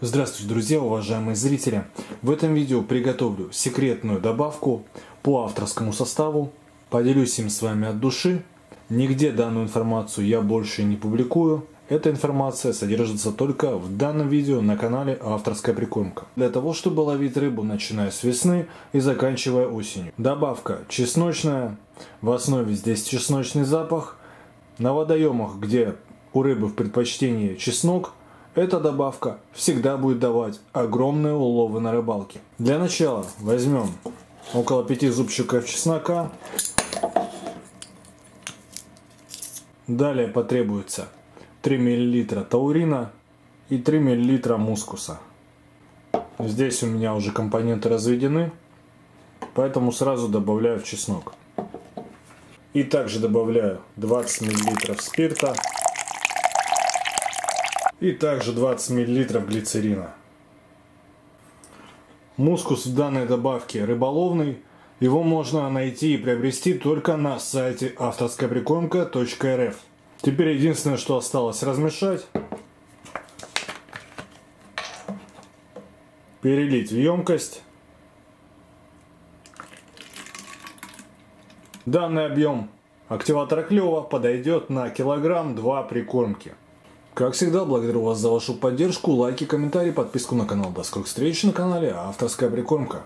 Здравствуйте, друзья, уважаемые зрители! В этом видео приготовлю секретную добавку по авторскому составу. Поделюсь им с вами от души. Нигде данную информацию я больше не публикую. Эта информация содержится только в данном видео на канале Авторская прикормка. Для того, чтобы ловить рыбу, начиная с весны и заканчивая осенью. Добавка чесночная. В основе здесь чесночный запах. На водоемах, где у рыбы в предпочтении чеснок, эта добавка всегда будет давать огромные уловы на рыбалке. Для начала возьмем около 5 зубчиков чеснока. Далее потребуется 3 мл таурина и 3 мл мускуса. Здесь у меня уже компоненты разведены, поэтому сразу добавляю в чеснок. И также добавляю 20 мл спирта и также 20 мл глицерина. Мускус в данной добавке рыболовный. Его можно найти и приобрести только на сайте авторская Теперь единственное, что осталось размешать. Перелить в емкость. Данный объем активатора клева подойдет на килограмм 2 прикормки. Как всегда, благодарю вас за вашу поддержку, лайки, комментарии, подписку на канал. До скорых встреч на канале Авторская прикормка.